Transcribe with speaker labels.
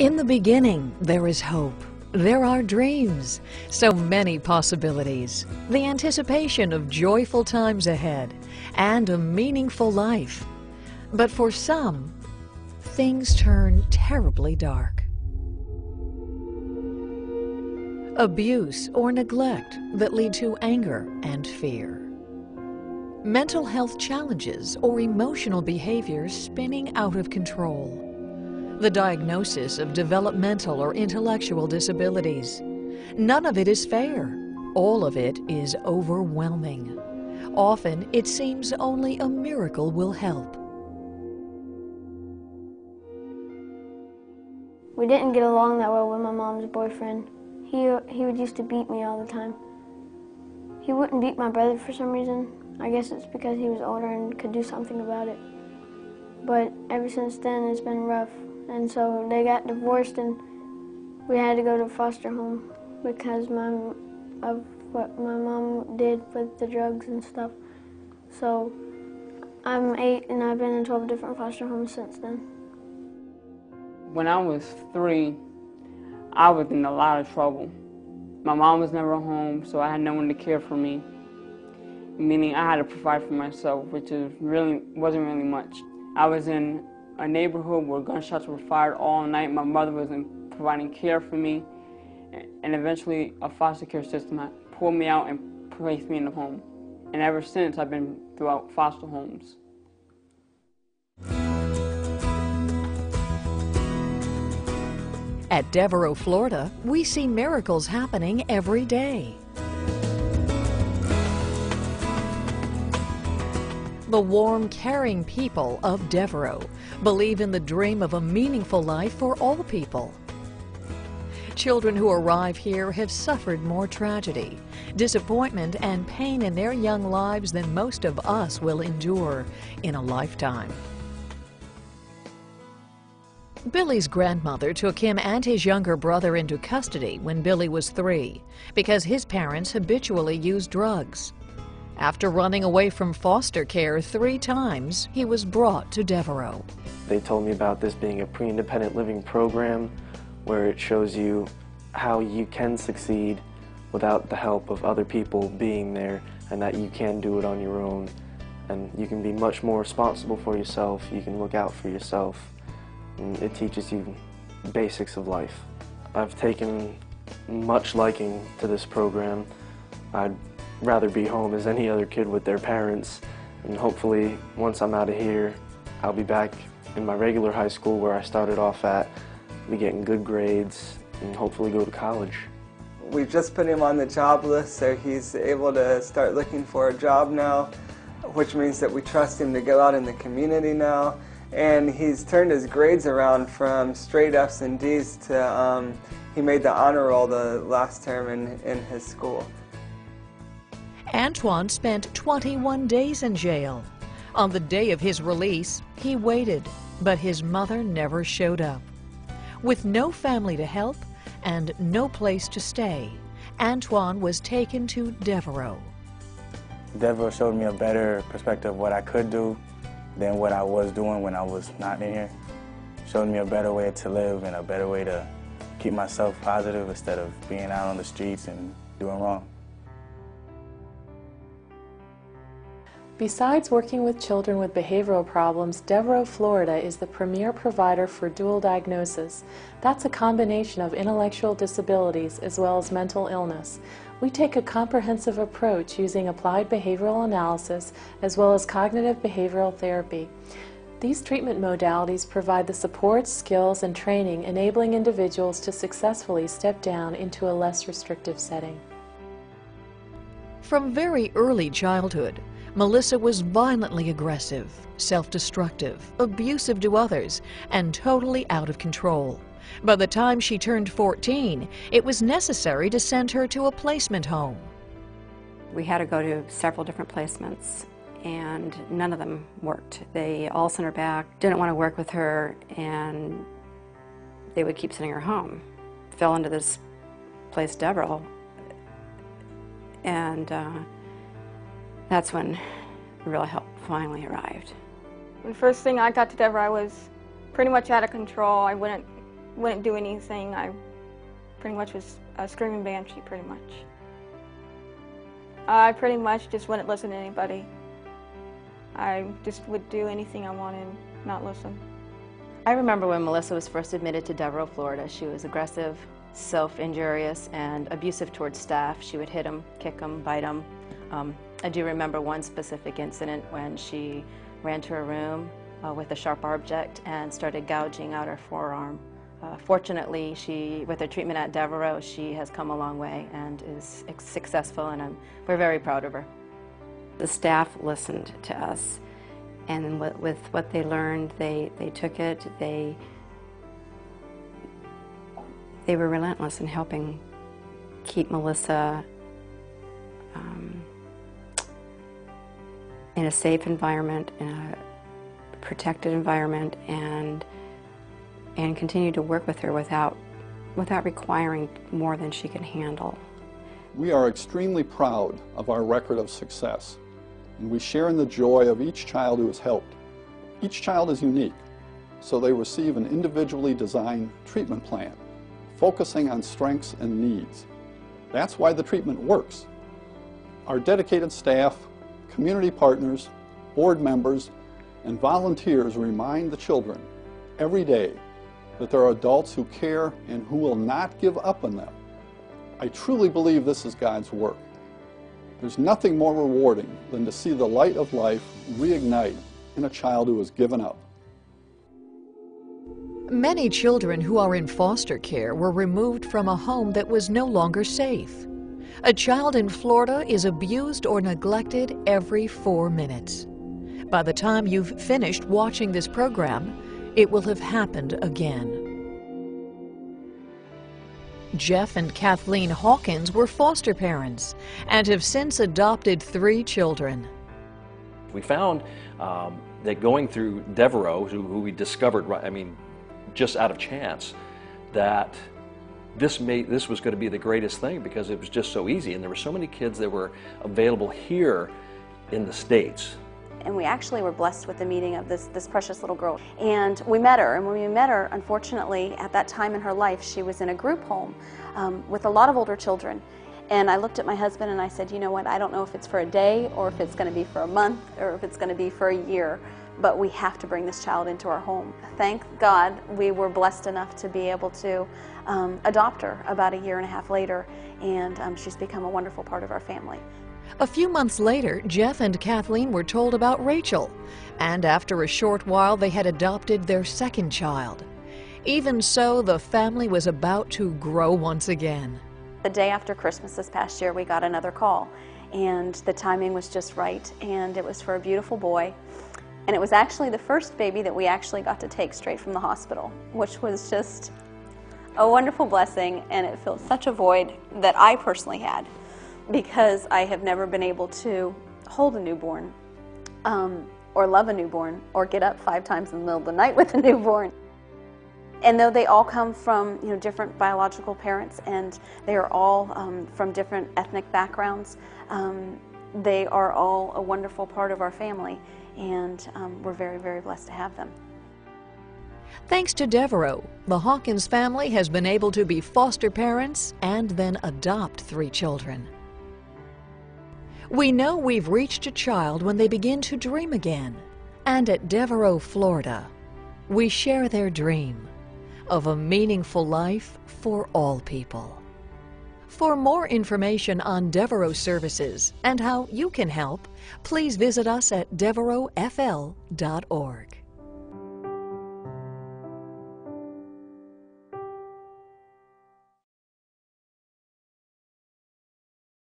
Speaker 1: In the beginning, there is hope. There are dreams, so many possibilities, the anticipation of joyful times ahead, and a meaningful life. But for some, things turn terribly dark. Abuse or neglect that lead to anger and fear. Mental health challenges or emotional behaviors spinning out of control the diagnosis of developmental or intellectual disabilities. None of it is fair. All of it is overwhelming. Often, it seems only a miracle will help.
Speaker 2: We didn't get along that well with my mom's boyfriend. He, he would used to beat me all the time. He wouldn't beat my brother for some reason. I guess it's because he was older and could do something about it. But ever since then, it's been rough and so they got divorced and we had to go to foster home because my, of what my mom did with the drugs and stuff. So I'm eight and I've been in 12 different foster homes since then.
Speaker 3: When I was three, I was in a lot of trouble. My mom was never home, so I had no one to care for me, meaning I had to provide for myself, which is really wasn't really much. I was in a neighborhood where gunshots were fired all night. My mother was providing care for me, and eventually a foster care system pulled me out and placed me in a home. And ever since, I've been throughout foster homes.
Speaker 1: At Devereux, Florida, we see miracles happening every day. The warm, caring people of Devereux believe in the dream of a meaningful life for all people. Children who arrive here have suffered more tragedy, disappointment, and pain in their young lives than most of us will endure in a lifetime. Billy's grandmother took him and his younger brother into custody when Billy was three because his parents habitually used drugs. After running away from foster care three times, he was brought to Devereux.
Speaker 4: They told me about this being a pre-independent living program where it shows you how you can succeed without the help of other people being there and that you can do it on your own and you can be much more responsible for yourself, you can look out for yourself and it teaches you basics of life. I've taken much liking to this program. I'd rather be home as any other kid with their parents. And hopefully, once I'm out of here, I'll be back in my regular high school where I started off at, be getting good grades, and hopefully go to college.
Speaker 5: We've just put him on the job list, so he's able to start looking for a job now, which means that we trust him to go out in the community now. And he's turned his grades around from straight F's and D's to um, he made the honor roll the last term in, in his school.
Speaker 1: Antoine spent 21 days in jail. On the day of his release, he waited, but his mother never showed up. With no family to help and no place to stay, Antoine was taken to Devereux.
Speaker 6: Devereux showed me a better perspective of what I could do than what I was doing when I was not in here. Showed me a better way to live and a better way to keep myself positive instead of being out on the streets and doing wrong.
Speaker 7: Besides working with children with behavioral problems, Devereux, Florida is the premier provider for dual diagnosis. That's a combination of intellectual disabilities as well as mental illness. We take a comprehensive approach using applied behavioral analysis as well as cognitive behavioral therapy. These treatment modalities provide the support, skills, and training enabling individuals to successfully step down into a less restrictive setting.
Speaker 1: From very early childhood, Melissa was violently aggressive, self-destructive, abusive to others, and totally out of control. By the time she turned 14, it was necessary to send her to a placement home.
Speaker 8: We had to go to several different placements and none of them worked. They all sent her back, didn't want to work with her, and they would keep sending her home. Fell into this place, Devereux, and uh, that's when real help finally arrived.
Speaker 9: The first thing I got to Devereux, I was pretty much out of control. I wouldn't
Speaker 2: wouldn't do anything. I pretty much was a screaming banshee, pretty much. I pretty much just wouldn't listen to anybody. I just would do anything I wanted, not listen.
Speaker 9: I remember when Melissa was first admitted to Devereux, Florida. She was aggressive, self-injurious, and abusive towards staff. She would hit them, kick them, bite them. Um, I do remember one specific incident when she ran to her room uh, with a sharp object and started gouging out her forearm. Uh, fortunately, she, with her treatment at Devereux, she has come a long way and is successful, and I'm, we're very proud of her.
Speaker 8: The staff listened to us, and with, with what they learned, they, they took it. They, they were relentless in helping keep Melissa um, in a safe environment, in a protected environment, and and continue to work with her without, without requiring more than she can handle.
Speaker 10: We are extremely proud of our record of success, and we share in the joy of each child who is helped. Each child is unique, so they receive an individually designed treatment plan, focusing on strengths and needs. That's why the treatment works. Our dedicated staff, community partners, board members, and volunteers remind the children every day that there are adults who care and who will not give up on them. I truly believe this is God's work. There's nothing more rewarding than to see the light of life reignite in a child who has given up.
Speaker 1: Many children who are in foster care were removed from a home that was no longer safe. A child in Florida is abused or neglected every four minutes. By the time you've finished watching this program, it will have happened again. Jeff and Kathleen Hawkins were foster parents and have since adopted three children.
Speaker 11: We found um, that going through Devereux, who, who, we discovered, I mean, just out of chance, that this, made, this was going to be the greatest thing because it was just so easy. And there were so many kids that were available here in the States
Speaker 12: and we actually were blessed with the meeting of this, this precious little girl. And we met her, and when we met her, unfortunately, at that time in her life, she was in a group home um, with a lot of older children. And I looked at my husband and I said, you know what, I don't know if it's for a day or if it's going to be for a month or if it's going to be for a year, but we have to bring this child into our home. Thank God we were blessed enough to be able to um, adopt her about a year and a half later, and um, she's become a wonderful part of our family.
Speaker 1: A few months later, Jeff and Kathleen were told about Rachel, and after a short while, they had adopted their second child. Even so, the family was about to grow once again.
Speaker 12: The day after Christmas this past year, we got another call, and the timing was just right, and it was for a beautiful boy. And it was actually the first baby that we actually got to take straight from the hospital, which was just a wonderful blessing, and it filled such a void that I personally had because I have never been able to hold a newborn um, or love a newborn or get up five times in the middle of the night with a newborn. And though they all come from you know different biological parents and they are all um, from different ethnic backgrounds, um, they are all a wonderful part of our family, and um, we're very very blessed to have them.
Speaker 1: Thanks to Devereux, the Hawkins family has been able to be foster parents and then adopt three children. We know we've reached a child when they begin to dream again. And at Devereux, Florida, we share their dream of a meaningful life for all people. For more information on Devereux services and how you can help, please visit us at devereuxfl.org.